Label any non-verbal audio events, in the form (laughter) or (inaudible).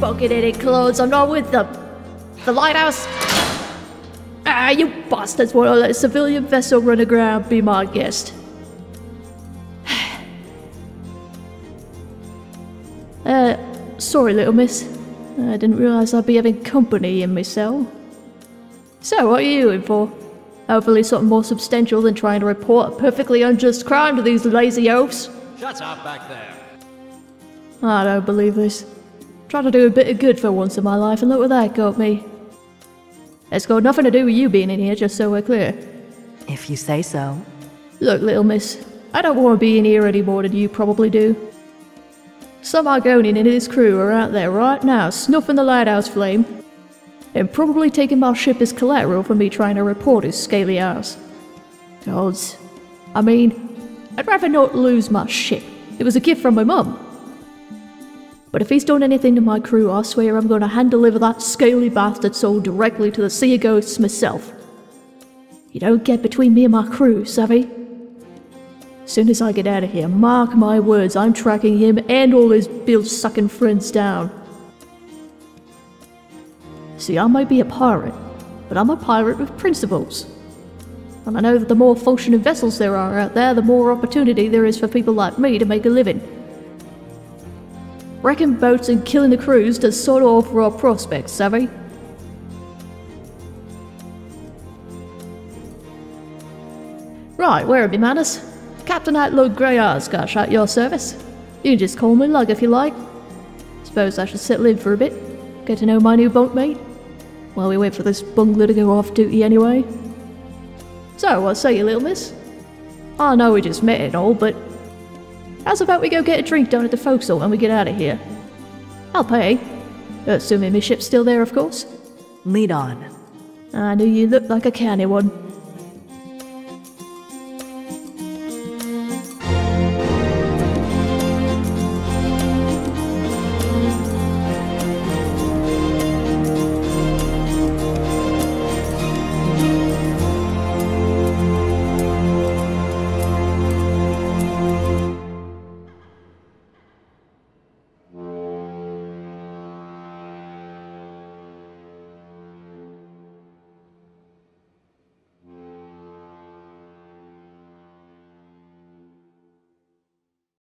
bucket-headed clothes, I'm not with them. The lighthouse? Ah, you bastards want to let a civilian vessel run aground be my guest. (sighs) uh, sorry, little miss. I didn't realise I'd be having company in my cell. So, what are you in for? Hopefully something more substantial than trying to report a perfectly unjust crime to these lazy oafs. Shut up back there. I don't believe this. Try to do a bit of good for once in my life, and look what that got me. It's got nothing to do with you being in here, just so we're clear. If you say so. Look, little miss, I don't want to be in here any more than you probably do. Some Argonian and his crew are out there right now, snuffing the lighthouse flame, and probably taking my ship as collateral for me trying to report his scaly ass. Gods. I mean, I'd rather not lose my ship. It was a gift from my mum. But if he's done anything to my crew, I swear I'm gonna hand deliver that scaly bastard soul directly to the Sea of Ghosts myself. You don't get between me and my crew, savvy? As soon as I get out of here, mark my words, I'm tracking him and all his bill-sucking friends down. See, I may be a pirate, but I'm a pirate with principles. And I know that the more functioning vessels there are out there, the more opportunity there is for people like me to make a living. Wrecking boats and killing the crews does sort of our prospects, savvy? Right, where are me manners? Captain Atlug gra-Yazgash at your service. You can just call me Lug if you like. Suppose I should settle in for a bit. Get to know my new bunkmate. While we wait for this bungler to go off duty anyway. So, what say you, little miss? I know we just met and all, but how's about we go get a drink down at the forecastle when we get out of here? I'll pay. Assuming my ship's still there, of course. Lead on. I knew you looked like a canny one.